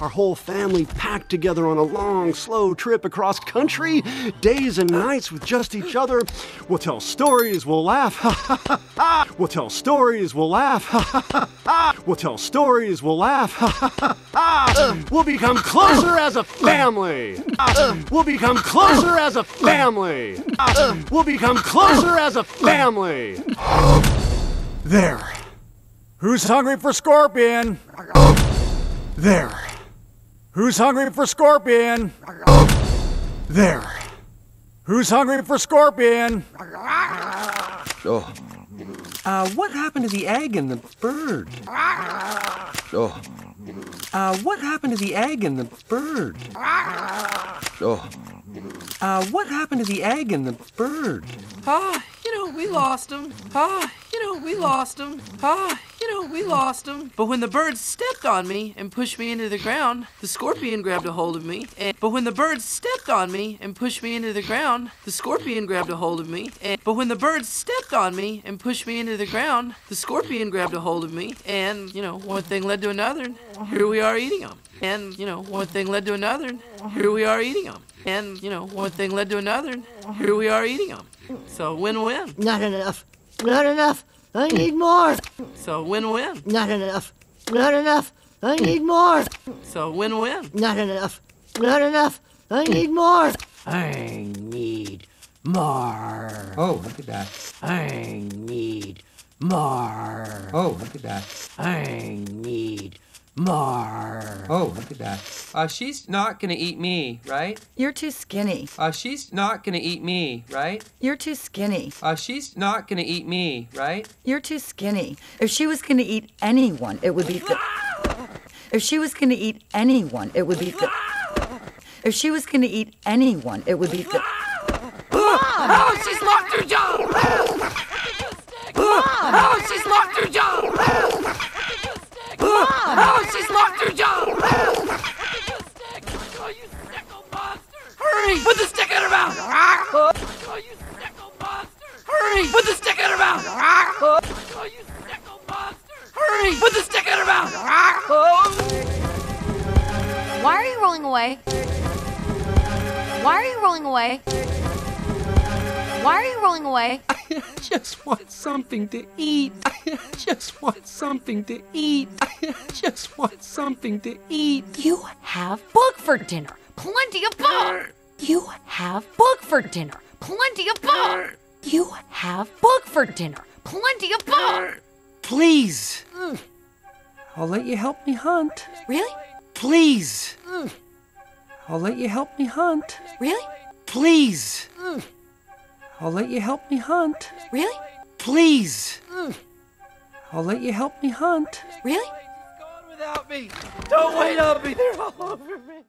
Our whole family packed together on a long, slow trip across country, days and nights with just each other. We'll tell stories, we'll laugh. we'll tell stories, we'll laugh. we'll tell stories, we'll laugh. we'll become closer as a family. We'll become closer as a family. We'll become closer as a family. There. Who's hungry for scorpion? There. Who's hungry for scorpion? There. Who's hungry for scorpion? Oh, Uh, what happened to the egg and the bird? oh, Uh, what happened to the egg and the bird? oh. Uh, what happened to the egg and the bird? Ah, you know, we lost him. Ah, you know, we lost him. Ah, we lost him. But when the bird stepped on me and pushed me into the ground, the scorpion grabbed a hold of me. And, but when the bird stepped on me and pushed me into the ground, the scorpion grabbed a hold of me. And, but when the bird stepped on me and pushed me into the ground, the scorpion grabbed a hold of me. And, you know, one thing led to another. and Here we are eating them. And, you know, one thing led to another. and Here we are eating them. And, you know, one thing led to another. and Here we are eating them. So win-win. Not enough. Not enough. I need more. So win-win. Not enough. Not enough. I need more. So win-win. Not enough. Not enough. I need more. I need more. Oh, look at that. I need more. Oh, look at that. I need more. Oh, look at that. Uh, she's not gonna eat me, right? You're too skinny. Uh, she's not gonna eat me, right? You're too skinny. Uh, she's not gonna eat me, right? You're too skinny. If she was going to eat anyone, it would be. The- if she was going to eat anyone, it would be. The- if she was going to eat anyone, it would be. The- Oh, she's locked her jaw! Oh, she's locked her jaw! Oh, she's locked her jaw! Oh, you sickle monster! Hurry! Put the stick in her mouth! Oh, you sickle monster! Hurry! Put the stick in her mouth! Oh, you sickle monster! Hurry! Put the stick in her mouth! Oh. Why are you rolling away? Why are you rolling away? Why are you rolling away? I just want something to eat. I just want something to eat. I just want something to eat. You have bug for dinner. Plenty of bug. You have bug for dinner. Plenty of bug. You have bug for dinner. Plenty of bug. Please. Mm. I'll let you help me hunt. Really? Please. Mm. I'll let you help me hunt. Really? Please. Mm. I'll let you help me hunt. Really? Please. I'll let you help me hunt. Really? Without me! Don't wait on me! They're all over me!